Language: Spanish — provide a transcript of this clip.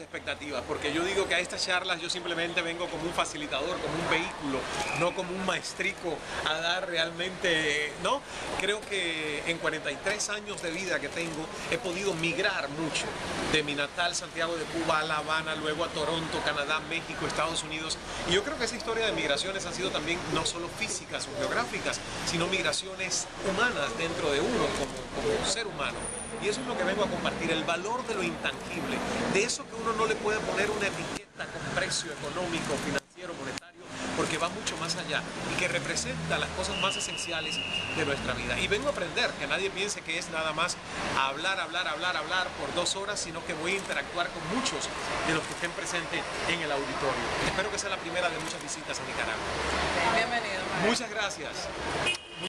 expectativas, porque yo digo que a estas charlas yo simplemente vengo como un facilitador, como un vehículo, no como un maestrico a dar realmente, ¿no? Creo que en 43 años de vida que tengo he podido migrar mucho de mi natal Santiago de Cuba a La Habana, luego a Toronto, Canadá, México, Estados Unidos, y yo creo que esa historia de migraciones ha sido también no solo físicas o geográficas, sino migraciones humanas dentro de uno como ser humano. Y eso es lo que vengo a compartir, el valor de lo intangible, de eso que uno no le puede poner una etiqueta con precio económico, financiero, monetario, porque va mucho más allá y que representa las cosas más esenciales de nuestra vida. Y vengo a aprender, que nadie piense que es nada más hablar, hablar, hablar, hablar por dos horas, sino que voy a interactuar con muchos de los que estén presentes en el auditorio. Espero que sea la primera de muchas visitas a Nicaragua. Bienvenido. Muchas gracias.